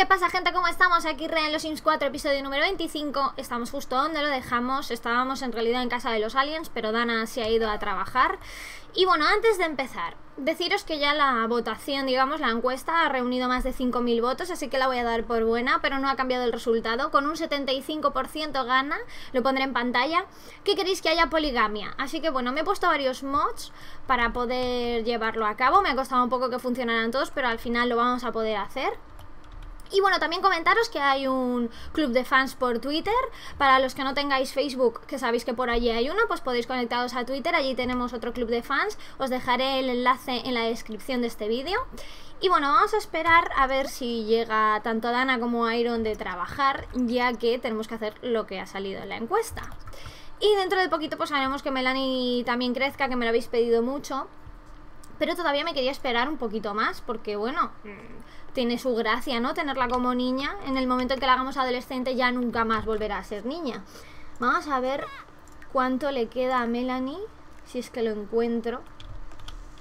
¿Qué pasa gente? ¿Cómo estamos? Aquí Re en los Sims 4, episodio número 25 Estamos justo donde lo dejamos. Estábamos en realidad en casa de los aliens Pero Dana se ha ido a trabajar. Y bueno, antes de empezar Deciros que ya la votación, digamos, la encuesta Ha reunido más de 5.000 votos Así que la voy a dar por buena Pero no ha cambiado el resultado. Con un 75% gana Lo pondré en pantalla. ¿Qué queréis que haya poligamia? Así que bueno, me he puesto varios mods Para poder llevarlo a cabo. Me ha costado un poco que funcionaran todos Pero al final lo vamos a poder hacer y bueno, también comentaros que hay un club de fans por Twitter. Para los que no tengáis Facebook, que sabéis que por allí hay uno, pues podéis conectaros a Twitter. Allí tenemos otro club de fans. Os dejaré el enlace en la descripción de este vídeo. Y bueno, vamos a esperar a ver si llega tanto Dana como Iron de trabajar, ya que tenemos que hacer lo que ha salido en la encuesta. Y dentro de poquito pues haremos que Melanie también crezca, que me lo habéis pedido mucho. Pero todavía me quería esperar un poquito más, porque bueno tiene su gracia, ¿no? Tenerla como niña. En el momento en que la hagamos adolescente ya nunca más volverá a ser niña. Vamos a ver cuánto le queda a Melanie, si es que lo encuentro.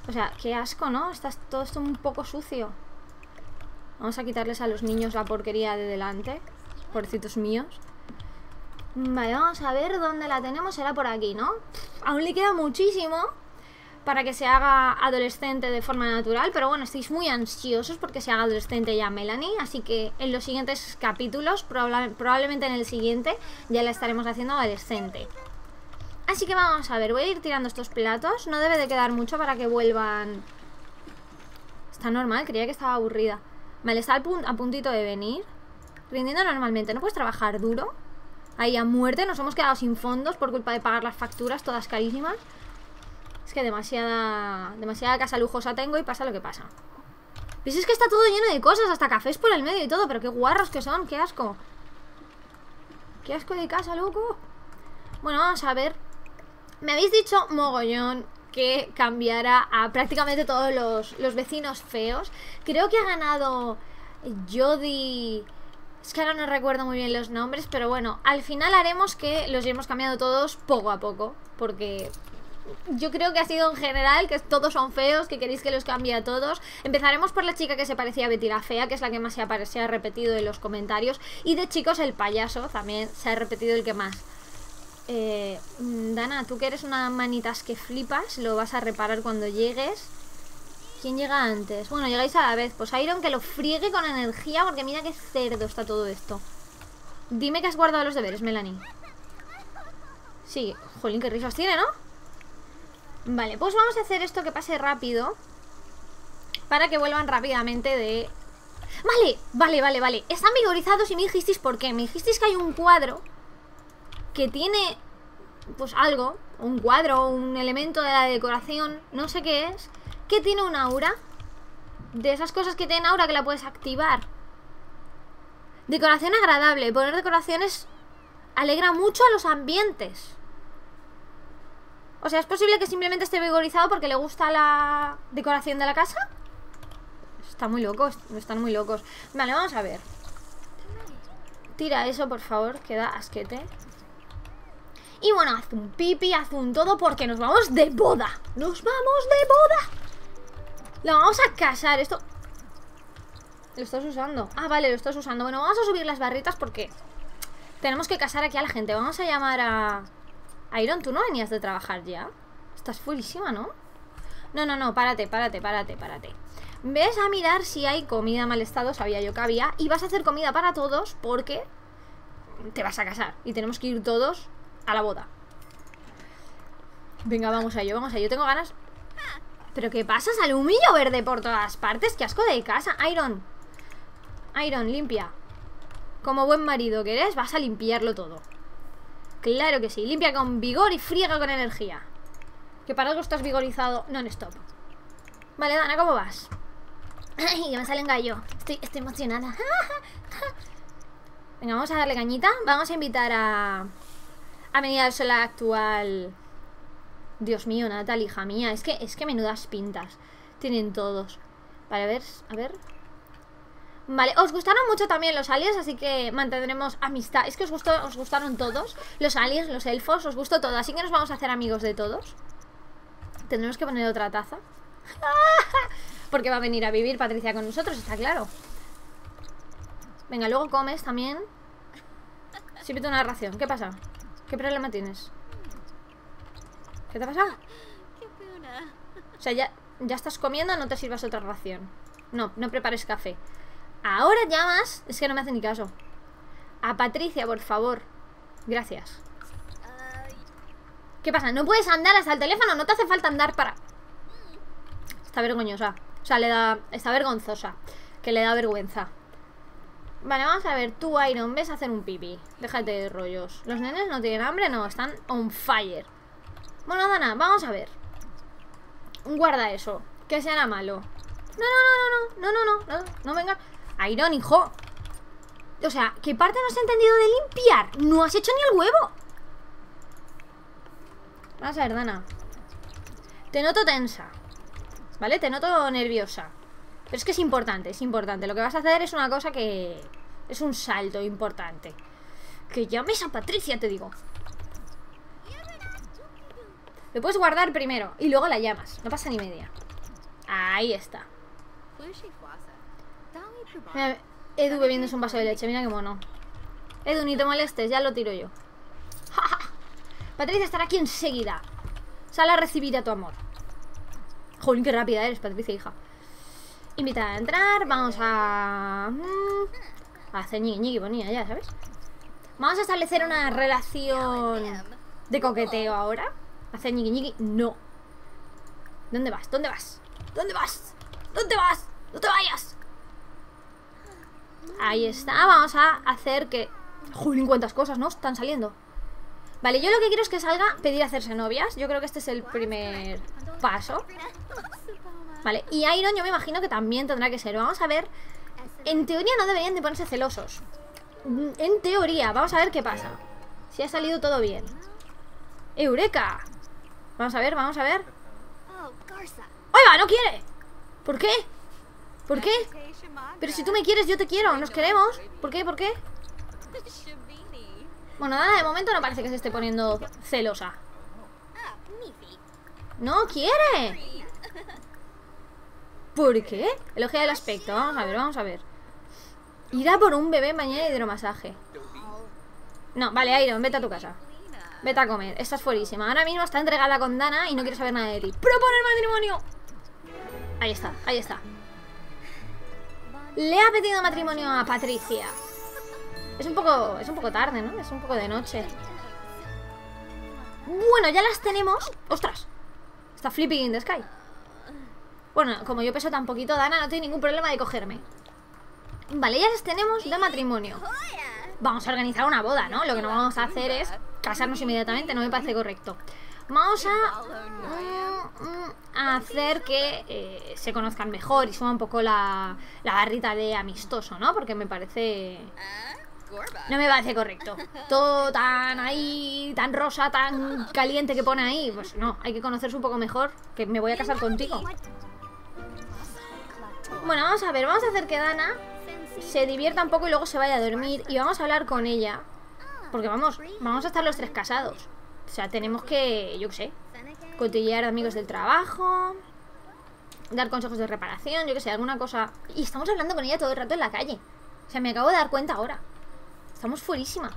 O sea, qué asco, ¿no? Está todo esto un poco sucio. Vamos a quitarles a los niños la porquería de delante. Pobrecitos míos. Vale, vamos a ver dónde la tenemos. Será por aquí, ¿no? Aún le queda muchísimo para que se haga adolescente de forma natural, pero bueno, estáis muy ansiosos porque se haga adolescente ya Melanie, así que en los siguientes capítulos, probablemente en el siguiente, ya la estaremos haciendo adolescente. Así que vamos a ver, voy a ir tirando estos platos, no debe de quedar mucho para que vuelvan... Está normal, creía que estaba aburrida. Vale, está a puntito de venir. Rindiendo normalmente, ¿no puedes trabajar duro? Ahí a muerte, nos hemos quedado sin fondos por culpa de pagar las facturas, todas carísimas. Es que demasiada, demasiada casa lujosa tengo y pasa lo que pasa. Pues es que está todo lleno de cosas, hasta cafés por el medio y todo, pero qué guarros que son, qué asco. Qué asco de casa, loco. Bueno, vamos a ver. Me habéis dicho mogollón que cambiara a prácticamente todos los, los vecinos feos. Creo que ha ganado Jody... Es que ahora no recuerdo muy bien los nombres, pero bueno, al final haremos que los hemos cambiado todos poco a poco, porque yo creo que ha sido en general que todos son feos, que queréis que los cambie a todos. Empezaremos por la chica que se parecía a Betty la Fea, que es la que más se ha, ha repetido en los comentarios. Y de chicos, el payaso también se ha repetido el que más. Eh, mm, Dana, tú que eres una manitas que flipas, lo vas a reparar cuando llegues. ¿Quién llega antes? Bueno, llegáis a la vez. Pues Iron que lo friegue con energía, porque mira qué cerdo está todo esto. Dime que has guardado los deberes, Melanie. Sí, jolín, qué risas tiene, ¿no? Vale, pues vamos a hacer esto que pase rápido Para que vuelvan rápidamente de... Vale, vale, vale, vale. Están vigorizados y me dijisteis por qué. Me dijisteis que hay un cuadro Que tiene... Pues algo Un cuadro, un elemento de la decoración No sé qué es Que tiene un aura. De esas cosas que tienen aura que la puedes activar. Decoración agradable. Poner decoraciones alegra mucho a los ambientes o sea, ¿es posible que simplemente esté vigorizado porque le gusta la decoración de la casa? Está muy locos, están muy locos. Vale, vamos a ver. Tira eso, por favor, queda asquete. Y bueno, haz un pipi, haz un todo porque nos vamos de boda. ¡Nos vamos de boda! Lo vamos a casar, esto... Lo estás usando. Ah, vale, lo estás usando. Bueno, vamos a subir las barritas porque Tenemos que casar aquí a la gente. Vamos a llamar a... Iron, ¿tú no venías de trabajar ya? Estás furísima, ¿no? No, no, no, párate, párate, párate, párate Ves a mirar si hay comida mal estado, sabía yo que había Y vas a hacer comida para todos porque te vas a casar Y tenemos que ir todos a la boda Venga, vamos a ello, vamos a ello Tengo ganas... ¿Pero qué pasa? Sale humillo verde por todas partes ¡Qué asco de casa! Iron Iron, limpia Como buen marido que eres, vas a limpiarlo todo Claro que sí, limpia con vigor y friega con energía. Que para algo estás vigorizado non-stop. Vale, Dana, ¿cómo vas? Ay, me sale en gallo. Estoy, estoy emocionada. Venga, vamos a darle cañita. Vamos a invitar a... A venir al sol actual. Dios mío, Natal, hija mía. Es que, es que menudas pintas Tienen todos. Vale, a ver, a ver Vale, os gustaron mucho también los aliens, así que mantendremos amistad. Es que os, gustó, os gustaron todos. Los aliens, los elfos, os gustó todo. Así que nos vamos a hacer amigos de todos. Tendremos que poner otra taza. Porque va a venir a vivir Patricia con nosotros, está claro. Venga, luego comes también. Sírvete una ración. ¿Qué pasa? ¿Qué problema tienes? ¿Qué te ha pasado? O sea, ya, ya estás comiendo, no te sirvas otra ración. No, no prepares café. Ahora llamas. Es que no me hace ni caso. A Patricia, por favor. Gracias. ¿Qué pasa? ¿No puedes andar hasta el teléfono? No te hace falta andar para... Está vergonzosa. O sea, le da... Está vergonzosa. Que le da vergüenza. Vale, vamos a ver. Tú, Iron, ves a hacer un pipi. Déjate de rollos. ¿Los nenes no tienen hambre? No, están on fire. Bueno, Dana, vamos a ver. Guarda eso. Que será malo. No, no, no, no, no, no, no, no, no venga. Iron, hijo. O sea, ¿qué parte no has entendido de limpiar? No has hecho ni el huevo. Vamos a ver, Dana. Te noto tensa. ¿Vale? Te noto nerviosa. Pero es que es importante, es importante. Lo que vas a hacer es una cosa que... Es un salto importante. Que llames a Patricia, te digo. Lo puedes guardar primero y luego la llamas. No pasa ni media. Ahí está. Mira, Edu bebiéndose un vaso de leche. Mira qué mono. Edu, ni te molestes, ya lo tiro yo. Patricia estará aquí enseguida. Sal a recibir a tu amor. Jolín, qué rápida eres, Patricia, hija. Invita a entrar. Vamos a... Mm, a hacer ñiqui ñiqui ponía ya, ¿sabes? Vamos a establecer una relación de coqueteo ahora. Hacer ñiqui ñiqui. No. ¿Dónde vas? ¿Dónde vas? ¿Dónde vas? ¿Dónde vas? ¡No te vayas! Ahí está. Vamos a hacer que... Jolín, cuántas cosas, ¿no? Están saliendo. Vale, yo lo que quiero es que salga pedir hacerse novias. Yo creo que este es el primer paso. Vale, y Iron yo me imagino que también tendrá que ser. Vamos a ver. En teoría no deberían de ponerse celosos. En teoría, vamos a ver qué pasa. Si ha salido todo bien. ¡Eureka! Vamos a ver, vamos a ver. ¡Oiga, no quiere! ¿Por qué? ¿Por qué? Pero si tú me quieres, yo te quiero. Nos queremos. ¿Por qué? ¿Por qué? Bueno, nada, de momento no parece que se esté poniendo celosa. ¡No quiere! ¿Por qué? Elogia el aspecto. Vamos a ver, vamos a ver. Irá por un bebé mañana hidromasaje. No, vale, Iron, vete a tu casa. Vete a comer. Estás fuerísima. Ahora mismo está entregada con Dana y no quiere saber nada de ti. ¡Proponer matrimonio! Ahí está, ahí está. Le ha pedido matrimonio a Patricia. Es un poco, es un poco tarde, ¿no? Es un poco de noche. Bueno, ya las tenemos. ¡Ostras! Está flipping in the sky. Bueno, como yo peso tan poquito, Dana no tiene ningún problema de cogerme. Vale, ya las tenemos de matrimonio. Vamos a organizar una boda, ¿no? Lo que no vamos a hacer es casarnos inmediatamente, no me parece correcto. Vamos a, mm, mm, hacer que eh, se conozcan mejor y suba un poco la, la barrita de amistoso, ¿no? Porque me parece... No me parece correcto. Todo tan ahí, tan rosa, tan caliente que pone ahí. Pues no, hay que conocerse un poco mejor. Que me voy a casar contigo. Bueno, vamos a ver. Vamos a hacer que Dana se divierta un poco y luego se vaya a dormir. Y vamos a hablar con ella. Porque vamos, vamos a estar los tres casados. O sea, tenemos que, yo qué sé, cotillear amigos del trabajo, dar consejos de reparación, yo qué sé, alguna cosa. Y estamos hablando con ella todo el rato en la calle. O sea, me acabo de dar cuenta ahora. Estamos fuerísima.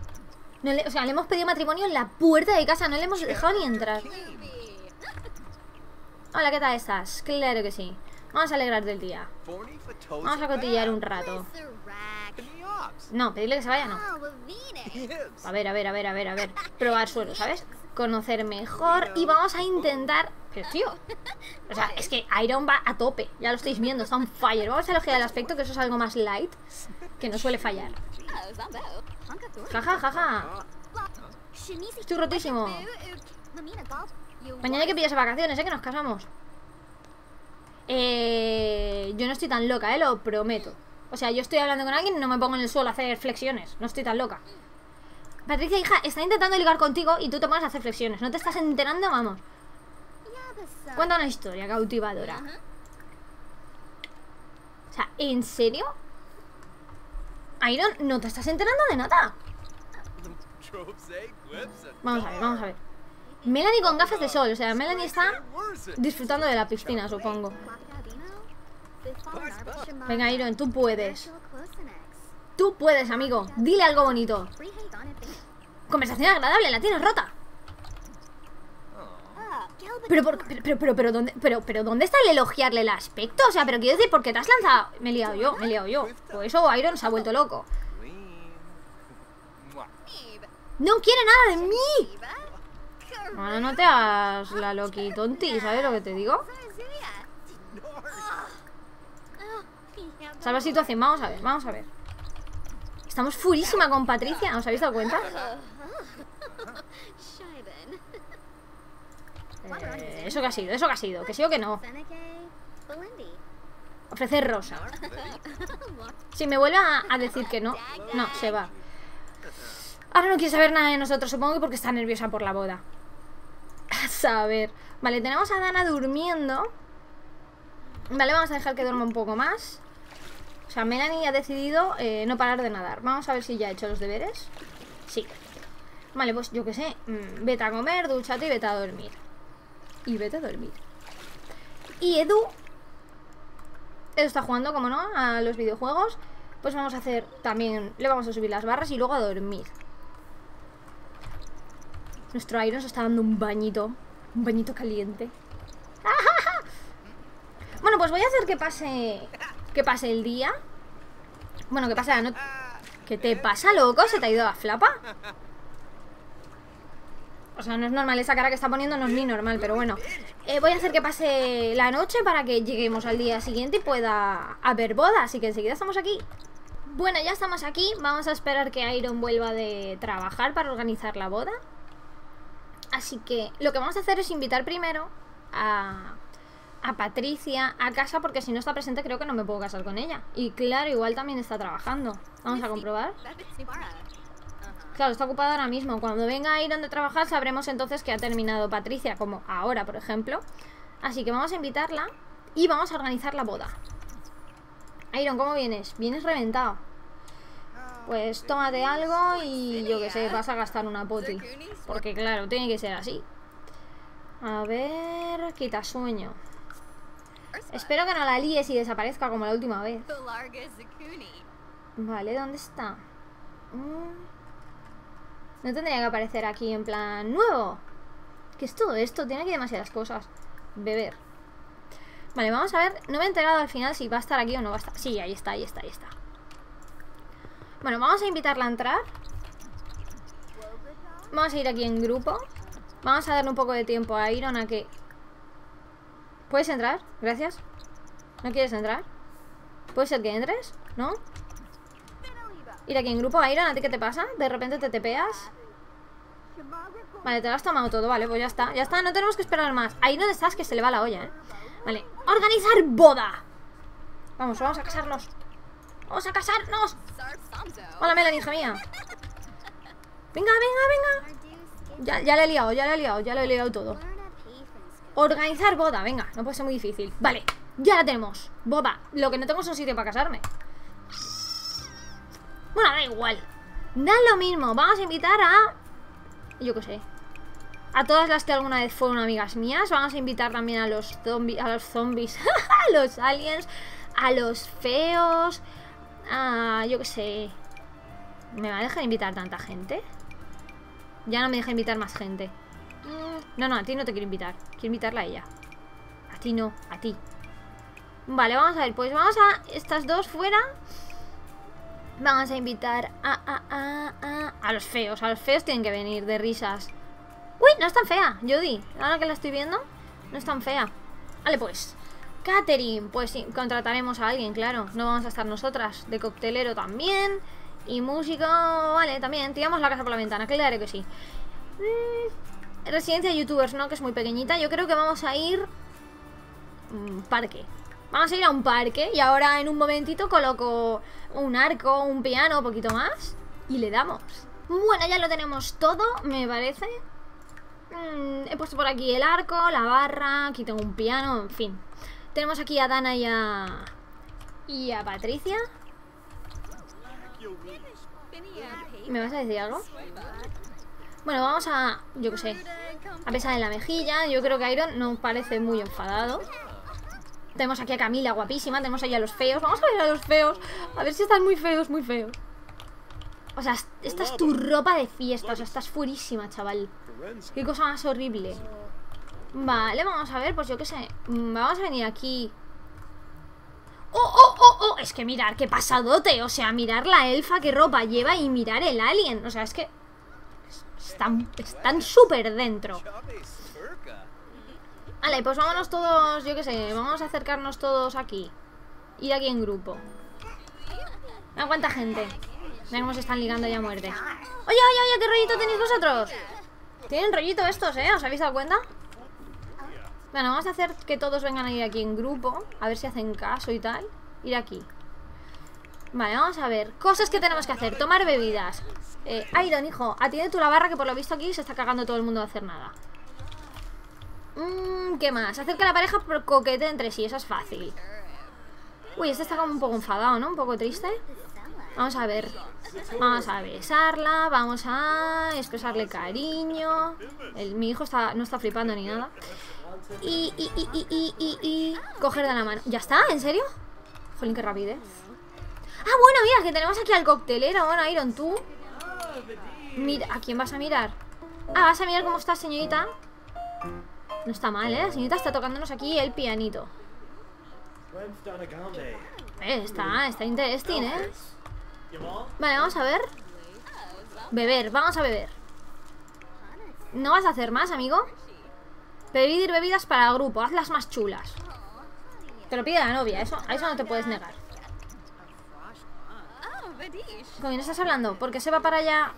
o sea, le hemos pedido matrimonio en la puerta de casa, no le hemos dejado ni entrar. Hola, ¿qué tal estás? Claro que sí. Vamos a alegrar del día. Vamos a cotillear un rato. No, pedirle que se vaya, no. A ver, a ver, a ver, a ver, a ver. Probar suelo, ¿sabes? Conocer mejor y vamos a intentar... Pero tío, o sea, es que Iron va a tope. Ya lo estáis viendo, está on fire. Vamos a elogiar el aspecto, que eso es algo más light, que no suele fallar. Jaja, jaja. Estoy rotísimo. Mañana hay que pillarse vacaciones, ¿eh? Que nos casamos. Eh, yo no estoy tan loca, ¿eh? Lo prometo. O sea, yo estoy hablando con alguien y no me pongo en el suelo a hacer flexiones. No estoy tan loca. Patricia, hija, está intentando ligar contigo y tú te pones a hacer flexiones. ¿No te estás enterando? Vamos. Cuenta una historia cautivadora. O sea, ¿en serio? Iron, no te estás enterando de nada. Vamos a ver, vamos a ver. Melanie con gafas de sol, o sea, Melanie está disfrutando de la piscina, supongo. Venga, Iron, tú puedes. Tú puedes, amigo. Dile algo bonito. Conversación agradable, la tienes rota. Pero, por, pero, pero, pero, ¿dónde, pero, pero, ¿dónde está el elogiarle el aspecto? O sea, pero quiero decir, ¿por qué te has lanzado? Me he liado yo, me he liado yo. Por eso Iron se ha vuelto loco. No quiere nada de mí. Bueno, no te hagas la loqui tonti, ¿sabes lo que te digo? ¿Sabes la situación? Vamos a ver, vamos a ver. Estamos furísima con Patricia, ¿os habéis dado cuenta? Eh, eso que ha sido, eso que ha sido, que sí o que no. Ofrecer rosa. Si me vuelve a, a decir que no, no, se va. Ahora no quiere saber nada de nosotros, supongo que porque está nerviosa por la boda. A saber. Vale, tenemos a Dana durmiendo. Vale, vamos a dejar que duerma un poco más. O sea, Melanie ha decidido eh, no parar de nadar. Vamos a ver si ya ha hecho los deberes. Sí. Vale, pues yo qué sé. mm, Vete a comer, dúchate y vete a dormir. Y vete a dormir. Y Edu... Edu está jugando, como no, a los videojuegos. Pues vamos a hacer también... Le vamos a subir las barras y luego a dormir. Nuestro Iron se está dando un bañito. Un bañito caliente. Bueno, pues voy a hacer que pase... Que pase el día. Bueno, que pase la noche. ¿Qué te pasa, loco? ¿Se te ha ido la flapa? O sea, no es normal, esa cara que está poniendo no es ni normal, pero bueno. Eh, voy a hacer que pase la noche para que lleguemos al día siguiente y pueda haber boda. Así que enseguida estamos aquí. Bueno, ya estamos aquí. Vamos a esperar que Iron vuelva de trabajar para organizar la boda. Así que lo que vamos a hacer es invitar primero a, a Patricia a casa porque si no está presente creo que no me puedo casar con ella. Y claro, igual también está trabajando. Vamos a comprobar. Claro, está ocupada ahora mismo. Cuando venga Iron de trabajar sabremos entonces que ha terminado Patricia, como ahora, por ejemplo. Así que vamos a invitarla y vamos a organizar la boda. Iron, ¿cómo vienes? Vienes reventado. Pues tómate algo y yo que sé, vas a gastar una poti. Porque claro, tiene que ser así. A ver, quita sueño. Espero que no la líes y desaparezca como la última vez. Vale, ¿dónde está? Mm. No tendría que aparecer aquí en plan nuevo. ¿Qué es todo esto? Tiene aquí demasiadas cosas. Beber. Vale, vamos a ver. No me he enterado al final si va a estar aquí o no va a estar. Sí, ahí está, ahí está, ahí está. Bueno, vamos a invitarla a entrar. Vamos a ir aquí en grupo. Vamos a darle un poco de tiempo a Iron a que... ¿Puedes entrar? Gracias. ¿No quieres entrar? ¿Puede ser que entres? ¿No? Ir aquí en grupo, Iron, ¿a ti qué te pasa? ¿De repente te tepeas? Vale, te lo has tomado todo, vale, pues ya está Ya está, no tenemos que esperar más Ahí donde estás que se le va la olla, ¿eh? Vale, organizar boda Vamos, vamos a casarnos Vamos a casarnos Hola, Melanie, hija mía Venga, venga, venga ya, ya le he liado, ya le he liado, ya le he liado todo Organizar boda, venga, no puede ser muy difícil. Vale, ya la tenemos. Boda, lo que no tengo es un sitio para casarme. Bueno, da igual. Da lo mismo, vamos a invitar a... Yo qué sé A todas las que alguna vez fueron amigas mías. Vamos a invitar también a los zombies A los zombies, a los aliens A los feos A... yo qué sé. ¿Me va a dejar invitar tanta gente? Ya no me deja invitar más gente No, no, a ti no te quiero invitar. Quiero invitarla a ella. A ti no, a ti. Vale, vamos a ver, pues vamos a estas dos fuera. Vamos a invitar a, a, a, a, a los feos. A los feos tienen que venir de risas. Uy, no es tan fea, Jodie Ahora que la estoy viendo, no es tan fea. Vale, pues. Catherine, pues sí, contrataremos a alguien, claro. No vamos a estar nosotras. De coctelero también. Y músico, vale, también. Tiramos la casa por la ventana, claro que sí. Mm, Residencia de youtubers, ¿no? Que es muy pequeñita Yo creo que vamos a ir mm, Parque Vamos a ir a un parque y ahora en un momentito coloco un arco, un piano, un poquito más y le damos. Bueno, ya lo tenemos todo, me parece. Mm, he puesto por aquí el arco, la barra, aquí tengo un piano, en fin. Tenemos aquí a Dana y a... y a Patricia. ¿Me vas a decir algo? Bueno, vamos a... yo qué sé. A pesar en la mejilla, yo creo que Iron no parece muy enfadado. Tenemos aquí a Camila, guapísima. Tenemos ahí a los feos. Vamos a ver a los feos. A ver si están muy feos, muy feos. O sea, esta es tu ropa de fiesta. O sea, estás furísima, chaval. Qué cosa más horrible. Vale, vamos a ver, pues yo qué sé. Mm, Vamos a venir aquí. ¡Oh, oh, oh, oh! Es que mirar, qué pasadote. O sea, mirar la elfa, qué ropa lleva y mirar el alien. O sea, es que. Están están súper dentro. Vale, pues vámonos todos, yo qué sé, vamos a acercarnos todos aquí. Ir aquí en grupo. Mira cuánta gente. Mira cómo se están ligando ya a muerte. Oye, oye, oye, ¿qué rollito tenéis vosotros? Tienen rollito estos, ¿eh? ¿Os habéis dado cuenta? Bueno, vamos a hacer que todos vengan a ir aquí en grupo. A ver si hacen caso y tal. Ir aquí. Vale, vamos a ver. Cosas que tenemos que hacer. Tomar bebidas. Eh, Iron, hijo, atiende tú la barra que por lo visto aquí se está cagando todo el mundo de hacer nada. Mmm, ¿qué más? Hacer la pareja coquete entre sí, eso es fácil. Uy, este está como un poco enfadado, ¿no? Un poco triste. Vamos a ver. Vamos a besarla, vamos a expresarle cariño. Mi hijo está, no está flipando ni nada. Y, y, y, y, y, y, y coger de la mano. ¿Ya está? ¿En serio? Jolín, qué rapidez. Ah, bueno, mira, que tenemos aquí al coctelero. Bueno, Iron, tú. Mira, ¿a quién vas a mirar? Ah, vas a mirar cómo está, señorita. No está mal, ¿eh? La señorita está tocándonos aquí el pianito. Eh, está, está interesting, ¿eh? Vale, vamos a ver. Beber, vamos a beber. ¿No vas a hacer más, amigo? Pedir bebidas para el grupo, hazlas más chulas. Te lo pide la novia, eso, a eso no te puedes negar. ¿Con quién estás hablando? Porque se va para allá.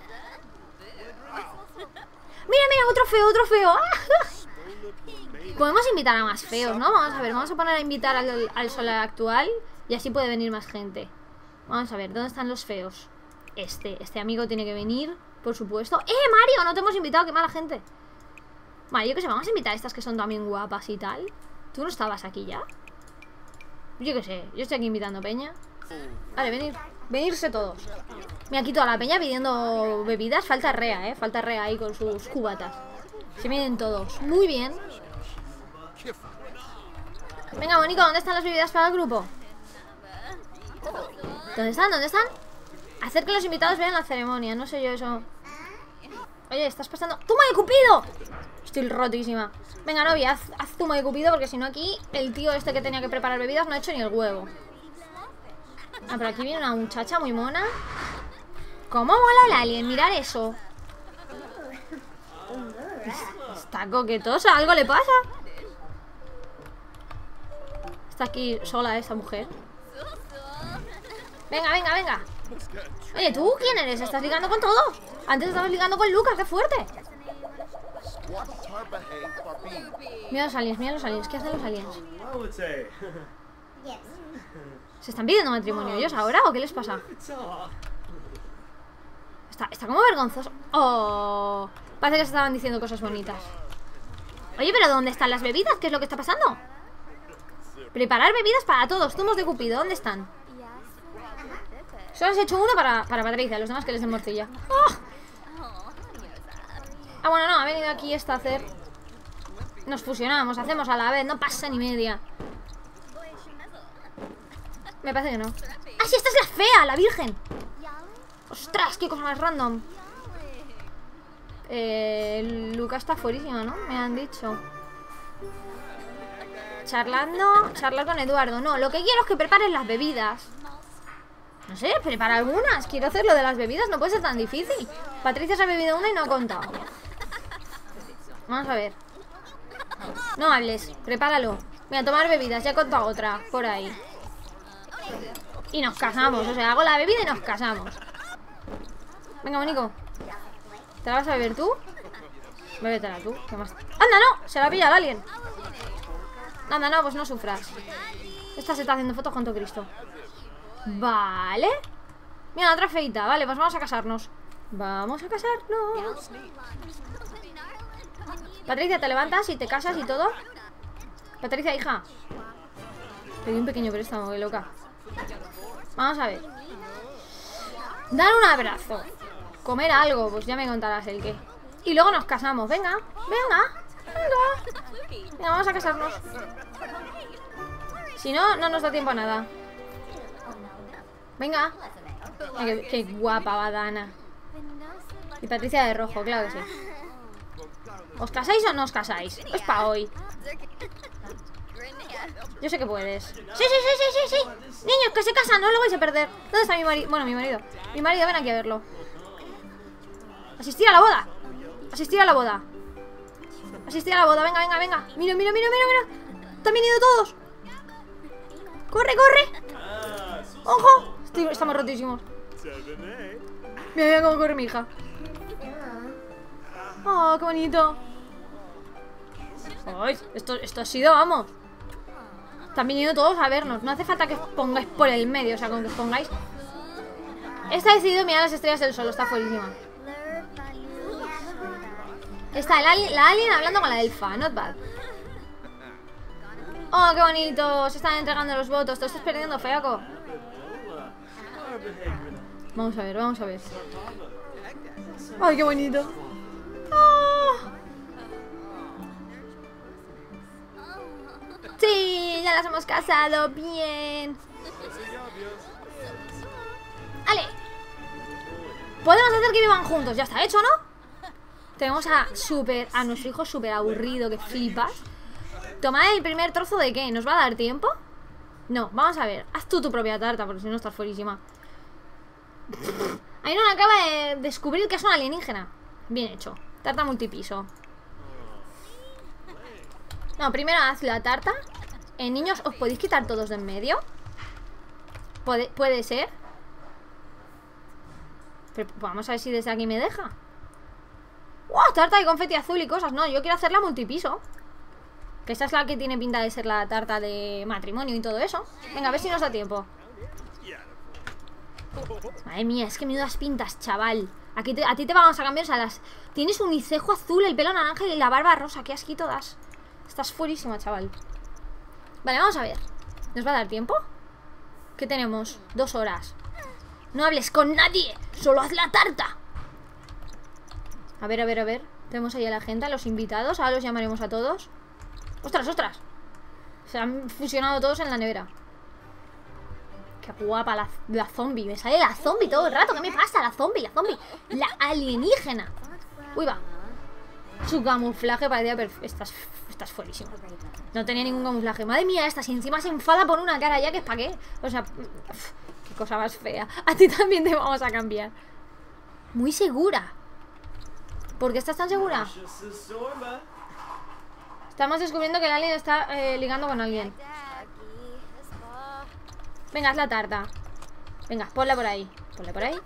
Mira, mira, otro feo, otro feo. Podemos invitar a más feos, ¿no? Vamos a ver, vamos a poner a invitar al, al solar actual y así puede venir más gente. Vamos a ver, ¿dónde están los feos? Este, este amigo tiene que venir, por supuesto. ¡Eh, Mario! No te hemos invitado, qué mala gente. Vale, yo qué sé, vamos a invitar a estas que son también guapas y tal. ¿Tú no estabas aquí ya? Yo qué sé, yo estoy aquí invitando a Peña. Vale, venir. Venirse todos. Mira, aquí toda la peña pidiendo bebidas. Falta Rea, ¿eh? Falta Rea ahí con sus cubatas. Se vienen todos. Muy bien. Venga, Mónico, ¿dónde están las bebidas para el grupo? ¿Dónde están? ¿Dónde están? Hacer que los invitados vean la ceremonia. No sé yo eso. Oye, estás pasando... ¡Toma de Cupido! Estoy rotísima. Venga, novia, haz, haz zumo de Cupido porque si no aquí el tío este que tenía que preparar bebidas no ha hecho ni el huevo. Ah, pero aquí viene una muchacha muy mona. ¿Cómo mola el alien? Mirar eso. Está coquetosa, algo le pasa. Está aquí sola esta mujer. Venga, venga, venga. Oye, ¿tú quién eres? ¿Estás ligando con todos? Antes estabas ligando con Lucas, qué fuerte. Mira los aliens, mira los aliens. ¿Qué hacen los aliens? ¿Se están pidiendo matrimonio ellos ahora o qué les pasa? Está, está como vergonzoso. Oh, parece que se estaban diciendo cosas bonitas. Oye, pero ¿dónde están las bebidas? ¿Qué es lo que está pasando? Preparar bebidas para todos. Zumos de Cupido, ¿dónde están? Solo has hecho uno para, para Patricia, los demás que les den morcilla. ¡Oh! Ah, bueno, no, ha venido aquí esta a hacer. Nos fusionamos, hacemos a la vez, no pasa ni media. Me parece que no. ¡Ah, sí, esta es la fea, la virgen! ¡Ostras, qué cosa más random! Eh, Luca está fuerísima, ¿no? Me han dicho. Charlando, charlar con Eduardo. No, lo que quiero es que preparen las bebidas. No sé, prepara algunas. Quiero hacer lo de las bebidas, no puede ser tan difícil. Patricia se ha bebido una y no ha contado. Vamos a ver. No hables, prepáralo. Voy a tomar bebidas, ya he contado otra por ahí. Y nos casamos, o sea, hago la bebida y nos casamos. Venga, Mónico. ¿Te la vas a beber tú? Bébetela tú. ¿qué más? ¡Anda, no! Se la pilla el alien. Anda, no, pues no sufras. Esta se está haciendo fotos con todo Cristo. Vale. Mira, otra feita. Vale, pues vamos a casarnos. Vamos a casarnos. Patricia, ¿te levantas y te casas y todo? Patricia, hija. Pedí un pequeño préstamo, qué loca. Vamos a ver. Dar un abrazo. Comer algo, pues ya me contarás el qué. Y luego nos casamos. Venga, venga, venga. Venga, vamos a casarnos. Si no, no nos da tiempo a nada. Venga. Qué, qué guapa va Dana. Y Patricia de rojo, claro que sí. ¿Os casáis o no os casáis? Es para hoy. Yo sé que puedes. Sí, sí, sí, sí, sí, sí. Niños, que se casan, no lo vais a perder. ¿Dónde está mi marido? Bueno, mi marido. Mi marido, ven aquí a verlo. Asistir a la boda. Asistir a la boda. Asistir a la boda, venga, venga, venga. Mira, mira, mira, mira, mira. Están viniendo todos. Corre, corre. Ojo. Estamos rotísimos. Mira, mira cómo corre mi hija. Oh, qué bonito. Ay, esto, esto ha sido, vamos. Están viniendo todos a vernos. No hace falta que os pongáis por el medio, o sea, con que os pongáis. Está decidido mirar las estrellas del sol, está fuerísima. Está el la alien hablando con la elfa, not bad. Oh, qué bonito. Se están entregando los votos. Te estás perdiendo, feaco. Vamos a ver, vamos a ver. Ay, qué bonito. Ah. Sí, ya las hemos casado. Bien. Ale. Podemos hacer que vivan juntos. Ya está hecho, ¿no? Tenemos a super a nuestro hijo súper aburrido que flipas. Tomad el primer trozo de qué. ¿Nos va a dar tiempo? No, vamos a ver. Haz tú tu propia tarta, porque si no estás fuerísima. Iron acaba de descubrir que es un alienígena. Bien hecho. Tarta multipiso. No, primero haz la tarta. Eh, niños, ¿os podéis quitar todos de en medio? ¿Puede, puede ser? Pero pues, vamos a ver si desde aquí me deja. ¡Wow! Tarta de confeti azul y cosas. No, yo quiero hacerla multipiso. Que esa es la que tiene pinta de ser la tarta de matrimonio y todo eso. Venga, a ver si nos da tiempo. Madre mía, es que me das pintas, chaval. Aquí a ti te vamos a cambiar, o sea, las... Tienes un cejo azul, el pelo naranja y la barba rosa. Qué asquito das. Estás fuerísima, chaval. Vale, vamos a ver. ¿Nos va a dar tiempo? ¿Qué tenemos? Dos horas. No hables con nadie, solo haz la tarta. A ver, a ver, a ver. Tenemos ahí a la gente, a los invitados. Ahora los llamaremos a todos. ¡Ostras, ostras! Se han fusionado todos en la nevera. Qué guapa la, la zombie. Me sale la zombie todo el rato. ¿Qué me pasa? La zombie, la zombie. La alienígena. Uy, va. Su camuflaje parecía perfecto. Estás, estás fuerísimo. No tenía ningún camuflaje. Madre mía, esta. Si encima se enfada por una cara ya, que es para qué. O sea, qué cosa más fea. A ti también te vamos a cambiar. Muy segura. ¿Por qué estás tan segura? Estamos descubriendo que el alien está eh, ligando con alguien. Venga, haz la tarta. Venga, ponla por ahí. Ponla por ahí.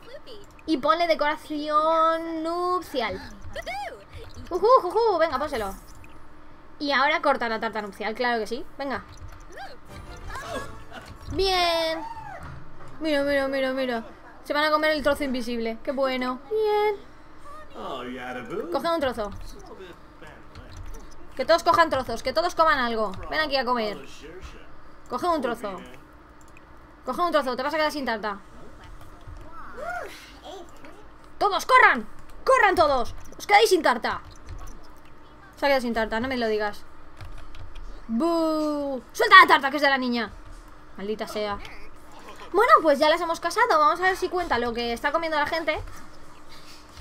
Y ponle decoración nupcial. Ujú, ujú, venga, pónselo. Y ahora corta la tarta nupcial, claro que sí. Venga. Bien. Mira, mira, mira, mira. Se van a comer el trozo invisible. Qué bueno. Bien. Coge un trozo. Que todos cojan trozos, que todos coman algo. Ven aquí a comer. Coge un trozo. Coge un trozo, te vas a quedar sin tarta. ¡Todos, corran! ¡Corran todos! ¡Os quedáis sin tarta! Se ha quedado sin tarta, no me lo digas. ¡Bú! ¡Suelta la tarta, que es de la niña! Maldita sea. Bueno, pues ya las hemos casado. Vamos a ver si cuenta lo que está comiendo la gente.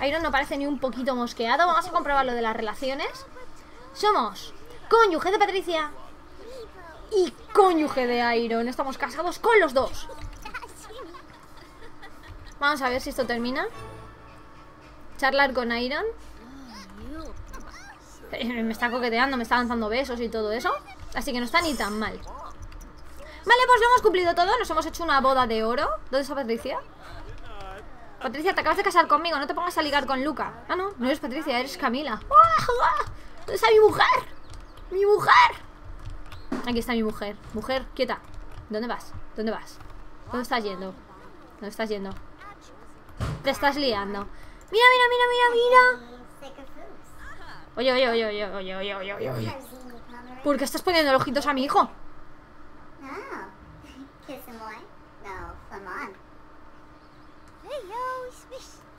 Iron no parece ni un poquito mosqueado. Vamos a comprobar lo de las relaciones. Somos cónyuge de Patricia y cónyuge de Iron. Estamos casados con los dos. Vamos a ver si esto termina. Charlar con Iron. Me está coqueteando, me está lanzando besos y todo eso. Así que no está ni tan mal. Vale, pues lo hemos cumplido todo. Nos hemos hecho una boda de oro. ¿Dónde está Patricia? Patricia, te acabas de casar conmigo. No te pongas a ligar con Luca. Ah, no, no eres Patricia, eres Camila. ¿Dónde está mi mujer? ¡Mi mujer! Aquí está mi mujer. Mujer, quieta. ¿Dónde vas? ¿Dónde vas? ¿Dónde estás yendo? ¿Dónde estás yendo? Te estás liando. Mira, mira, mira, mira, mira. Oye, oye, oye, oye, oye, oye, oye, oye, oye. ¿Por qué estás poniendo ojitos a mi hijo?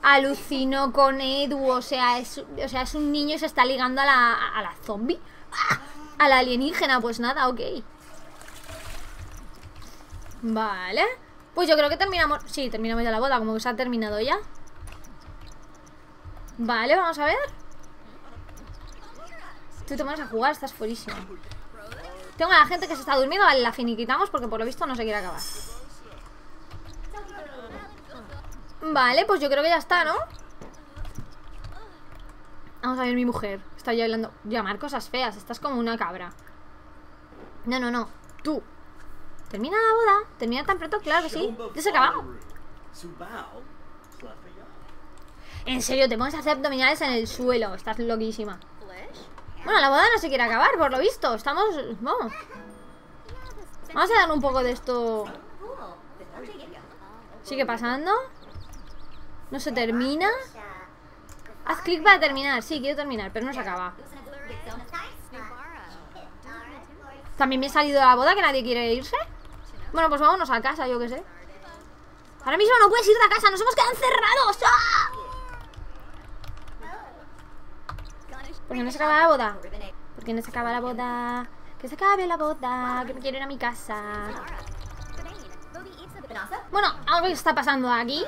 Alucino con Edu, o sea, es, o sea, es un niño y se está ligando a la, a la zombie. ¡Ah! A la alienígena, pues nada, ok. Vale. Pues yo creo que terminamos... Sí, terminamos ya la boda, como que se ha terminado ya. Vale, vamos a ver. Tú te pones a jugar, estás fuerísimo. Tengo a la gente que se está durmiendo, vale, la finiquitamos porque por lo visto no se quiere acabar. Vale, pues yo creo que ya está, ¿no? Vamos a ver mi mujer. Está ya hablando. Llamar cosas feas. Estás como una cabra. No, no, no. Tú. ¿Termina la boda? ¿Termina tan pronto? Claro que sí. ¿Ya se ha acabado? En serio, te pones a hacer abdominales en el suelo. Estás loquísima. Bueno, la boda no se quiere acabar, por lo visto. Estamos... Vamos. Vamos a dar un poco de esto... Sigue pasando. No se termina. Haz clic para terminar. Sí, quiero terminar, pero no se acaba. También me he salido la boda que nadie quiere irse. Bueno, pues vámonos a casa, yo qué sé. Ahora mismo no puedes ir de casa, nos hemos quedado encerrados. ¡Ah! ¿Por qué no se acaba la boda? ¿Por qué no se acaba la boda? Que se acabe la boda, que me quiero ir a mi casa. Bueno, algo está pasando aquí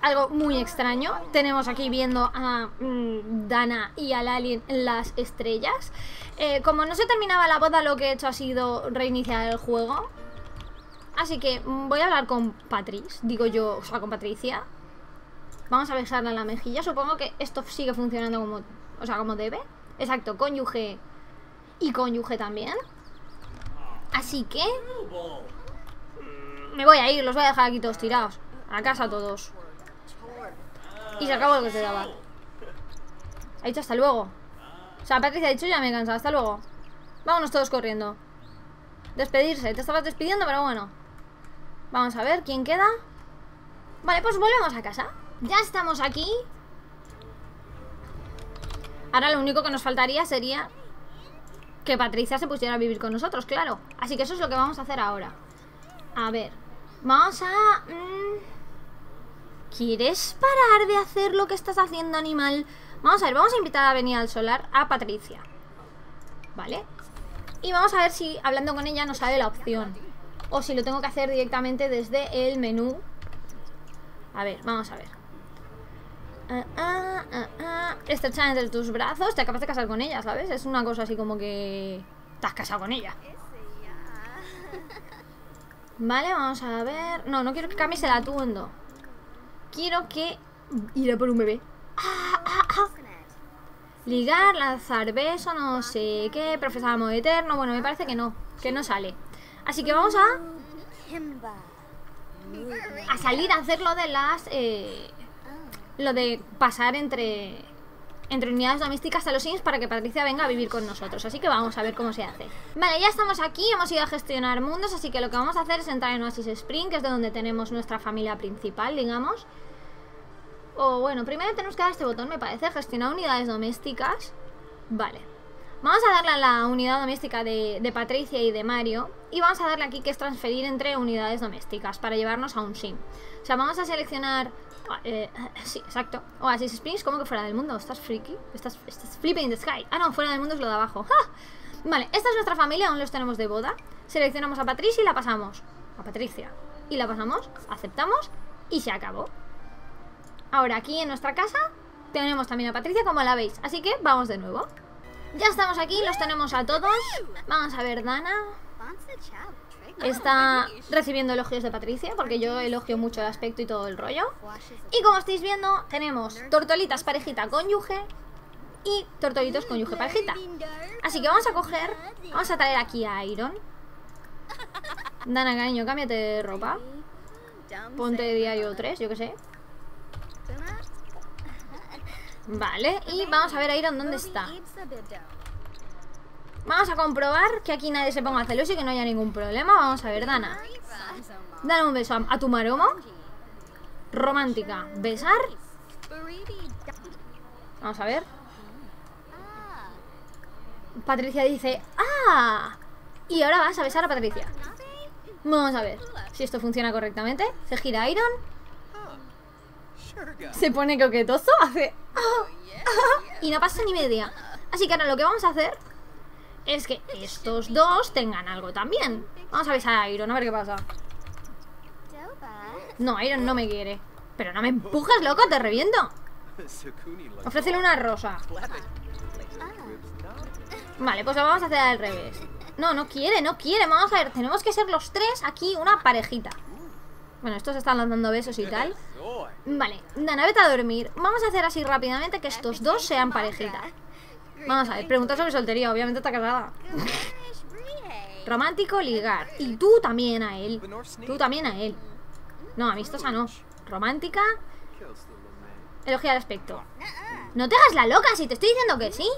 algo muy extraño. Tenemos aquí viendo a mm, Dana y al alien en las estrellas. Eh, como no se terminaba la boda, lo que he hecho ha sido reiniciar el juego. Así que voy a hablar con Patrice, digo yo, o sea, con Patricia. Vamos a besarla en la mejilla. Supongo que esto sigue funcionando como, o sea, como debe. Exacto, cónyuge y cónyuge también. Así que... Me voy a ir, los voy a dejar aquí todos tirados. A casa todos. Y se acabó lo que se daba. Ha dicho hasta luego. O sea, Patricia ha dicho ya me he cansado. Hasta luego. Vámonos todos corriendo. Despedirse. Te estabas despidiendo, pero bueno. Vamos a ver quién queda. Vale, pues volvemos a casa. Ya estamos aquí. Ahora lo único que nos faltaría sería que Patricia se pusiera a vivir con nosotros, claro. Así que eso es lo que vamos a hacer ahora. A ver. Vamos a... Mm, ¿Quieres parar de hacer lo que estás haciendo, animal? Vamos a ver, vamos a invitar a venir al solar a Patricia. ¿Vale? Y vamos a ver si hablando con ella nos sale la opción. O si lo tengo que hacer directamente desde el menú. A ver, vamos a ver. Uh, uh, uh, Estrecha entre tus brazos. Te acabas de casar con ella, ¿sabes? Es una cosa así como que... Te has casado con ella. Vale, vamos a ver... No, no quiero que cambies el atuendo quiero que... Iré por un bebé. Ah, ah, ah. Ligar, lanzar beso, no sé qué, profesar amor eterno. Bueno, me parece que no, que no sale. Así que vamos a... A salir a hacer lo de las... Eh, lo de pasar entre entre unidades domésticas a los Sims para que Patricia venga a vivir con nosotros. Así que vamos a ver cómo se hace. Vale, ya estamos aquí, hemos ido a gestionar mundos, así que lo que vamos a hacer es entrar en Oasis Spring, que es de donde tenemos nuestra familia principal, digamos. O bueno, primero tenemos que dar este botón, me parece, gestionar unidades domésticas. Vale. Vamos a darle a la unidad doméstica de, de Patricia y de Mario. Y vamos a darle aquí que es transferir entre unidades domésticas para llevarnos a un sim. O sea, vamos a seleccionar eh, sí, exacto. Oasis Springs, como que fuera del mundo. ¿Estás freaky? ¿Estás, flipping in the sky? Ah, no, fuera del mundo es lo de abajo. Vale, esta es nuestra familia, aún los tenemos de boda. Seleccionamos a Patricia y la pasamos. A Patricia. Y la pasamos, aceptamos y se acabó. Ahora aquí en nuestra casa tenemos también a Patricia como la veis. Así que vamos de nuevo. Ya estamos aquí, los tenemos a todos. Vamos a ver, Dana está recibiendo elogios de Patricia, porque yo elogio mucho el aspecto y todo el rollo. Y como estáis viendo, tenemos tortolitas parejita cónyuge y tortolitos cónyuge parejita. Así que vamos a coger, vamos a traer aquí a Iron. Dana, cariño, cámbiate de ropa. Ponte diario 3, yo que sé. Vale, y vamos a ver a Iron dónde está. Vamos a comprobar que aquí nadie se ponga celoso y que no haya ningún problema. Vamos a ver, Dana. Dale un beso a, tu maromo. Romántica. Besar. Vamos a ver. Patricia dice, ¡ah! Y ahora vas a besar a Patricia. Vamos a ver si esto funciona correctamente. Se gira Iron. Se pone coquetoso, hace... ¡ah! ¡ah! y no pasa ni media. Así que ahora lo que vamos a hacer es que estos dos tengan algo también. Vamos a avisar a Iron, a ver qué pasa. No, Iron no me quiere. Pero no me empujes, loco, te reviento. Ofrécele una rosa. Vale, pues lo vamos a hacer al revés. No, no quiere, no quiere. Vamos a ver, tenemos que ser los tres aquí una parejita. Bueno, estos están lanzando besos y tal. Vale, Dana, vete a dormir. Vamos a hacer así rápidamente que estos dos sean parejita. Vamos a ver, pregunta sobre soltería. Obviamente está casada. Romántico, ligar. Y tú también a él. Tú también a él. No, amistosa no. Romántica. Elogia el aspecto. No te hagas la loca si te estoy diciendo que sí.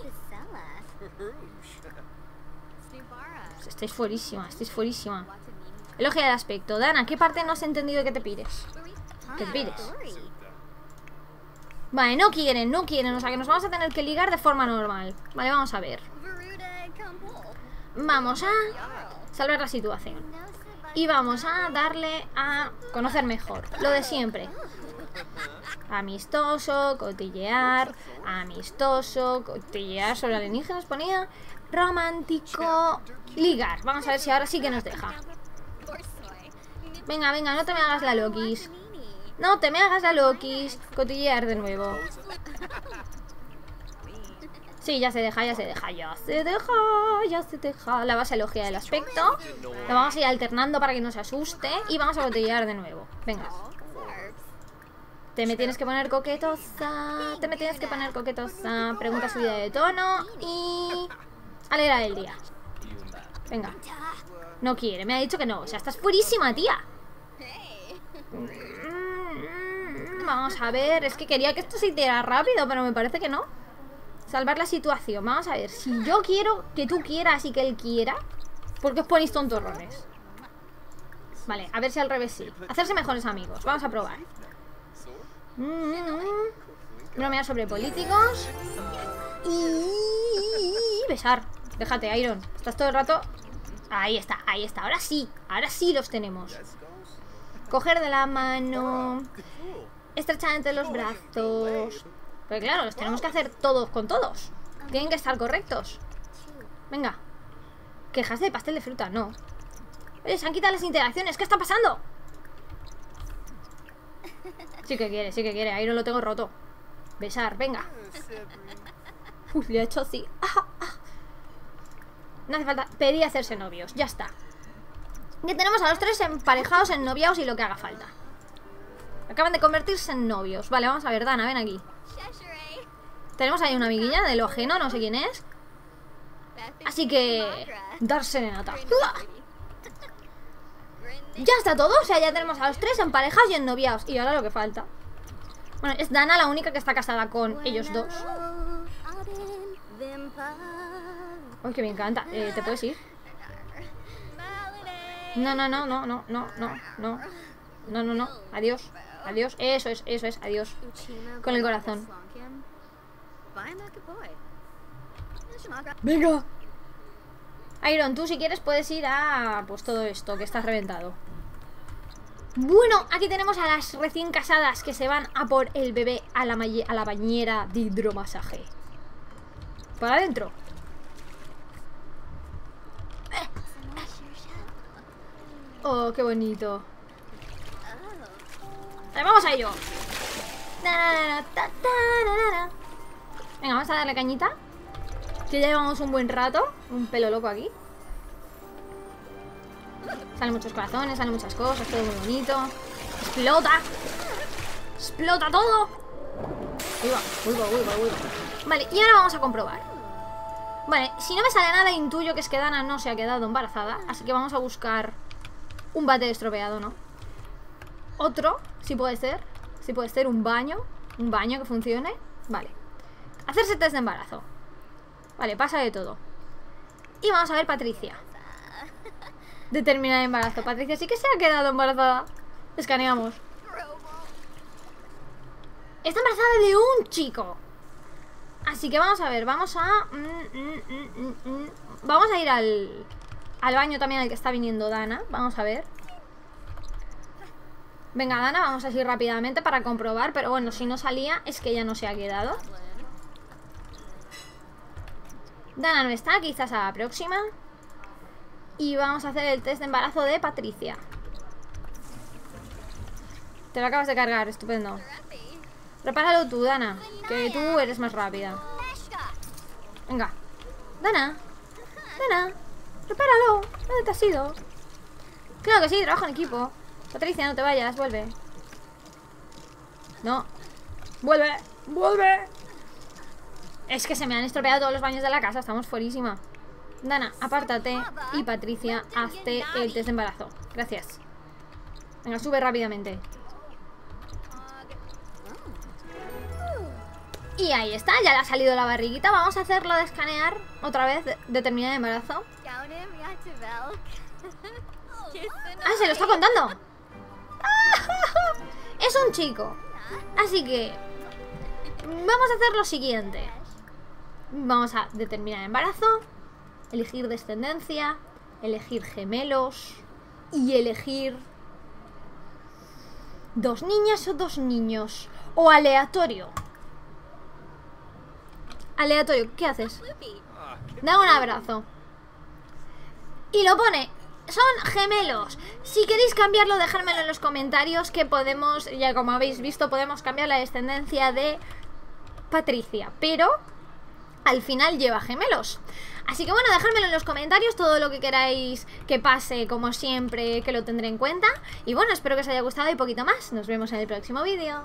Estáis fuerísima, estáis fuerísima. Elogia el aspecto. Dana, ¿qué parte no has entendido que te pides? Que te pides. Vale, no quieren, no quieren. O sea que nos vamos a tener que ligar de forma normal. Vale, vamos a ver. Vamos a salvar la situación. Y vamos a darle a conocer mejor. Lo de siempre. Amistoso, cotillear, amistoso, cotillear sobre alienígenas ponía romántico, ligar. Vamos a ver si ahora sí que nos deja. Venga, venga, no te me hagas la Lokis. No te me hagas la Lokis. Cotillear de nuevo. Sí, ya se deja, ya se deja, ya se deja, ya se deja. La base elogia el aspecto. Lo vamos a ir alternando para que no se asuste. Y vamos a cotillear de nuevo. Venga. Te me tienes que poner coquetosa. Te me tienes que poner coquetosa. Pregunta subida de tono. Y. Alegra del día. Venga. No quiere, me ha dicho que no. O sea, estás purísima, tía. Vamos a ver. Es que quería que esto se hiciera rápido, pero me parece que no. Salvar la situación. Vamos a ver. Si yo quiero que tú quieras y que él quiera, ¿por qué os ponéis tontorrones? Vale, a ver si al revés sí. Hacerse mejores amigos. Vamos a probar. Mm, bromear sobre políticos. Y besar. Déjate, Iron. Estás todo el rato. Ahí está, ahí está. Ahora sí, ahora sí los tenemos. Coger de la mano. Estrechar entre los brazos. Pero claro, los tenemos que hacer todos con todos. Tienen que estar correctos. Venga. Quejas de pastel de fruta, no. Se han quitado las interacciones. ¿Qué está pasando? Sí que quiere, sí que quiere. Ahí no lo tengo roto. Besar, venga. Uf, le he hecho así. Ah, ah. No hace falta pedir hacerse novios. Ya está. Ya tenemos a los tres emparejados en noviados y lo que haga falta. Acaban de convertirse en novios. Vale, vamos a ver, Dana, ven aquí. Tenemos ahí una amiguilla de lo ajeno, no sé quién es. Así que... Dar serenata. Ya está todo, o sea, ya tenemos a los tres emparejados y en noviados. Y ahora lo que falta. Bueno, es Dana la única que está casada con ellos dos. Uy, que me encanta. Eh, ¿Te puedes ir? No, no, no, no, no, no, no, no. No, no, no. Adiós. Adiós. Eso es, eso es. Adiós. Con el corazón. Venga. Iron, tú si quieres puedes ir a... Pues todo esto, que estás reventado. Bueno, aquí tenemos a las recién casadas que se van a por el bebé a la, a la bañera de hidromasaje. Para adentro. Oh, qué bonito. Vamos a ello. Venga, vamos a darle cañita. Que ya llevamos un buen rato. Un pelo loco aquí. Salen muchos corazones, salen muchas cosas, todo muy bonito. ¡Explota! ¡Explota todo! Uy, va, uy, va, uy, va, uy, va. Vale, y ahora vamos a comprobar. Vale, si no me sale nada, intuyo que es que Dana no se ha quedado embarazada. Así que vamos a buscar un bate estropeado, ¿no? Otro, si puede ser. Si puede ser un baño. Un baño que funcione. Vale. Hacerse test de embarazo. Vale, pasa de todo. Y vamos a ver Patricia. Determinar el embarazo. Patricia sí que se ha quedado embarazada. Escaneamos. Está embarazada de un chico. Así que vamos a ver, vamos a... Mm, mm, mm, vamos a ir al, al baño también al que está viniendo Dana. Vamos a ver. Venga, Dana, vamos a ir rápidamente para comprobar. Pero bueno, si no salía, es que ya no se ha quedado. Dana no está, quizás a la próxima. Y vamos a hacer el test de embarazo de Patricia. Te lo acabas de cargar, estupendo. Prepáralo tú, Dana, que tú eres más rápida. Venga. Dana. Dana. Prepáralo. ¿Dónde te has ido? Claro que sí, trabajo en equipo. Patricia, no te vayas, vuelve. No. Vuelve, vuelve. Es que se me han estropeado todos los baños de la casa, estamos fuerísima. Dana, apártate. Y Patricia, hazte el test de embarazo. Gracias. Venga, sube rápidamente. Y ahí está, ya le ha salido la barriguita. Vamos a hacerlo de escanear otra vez, de- determinar el embarazo. Ah, se lo está contando. Es un chico. Así que vamos a hacer lo siguiente. Vamos a determinar embarazo, elegir descendencia, elegir gemelos y elegir dos niñas o dos niños o aleatorio. Aleatorio, ¿qué haces? Da un abrazo. Y lo pone. Son gemelos. Si queréis cambiarlo, dejármelo en los comentarios. Que podemos, ya como habéis visto, podemos cambiar la descendencia de Patricia. Pero al final lleva gemelos. Así que bueno, dejármelo en los comentarios todo lo que queráis que pase, como siempre, que lo tendré en cuenta. Y bueno, espero que os haya gustado y poquito más. Nos vemos en el próximo vídeo.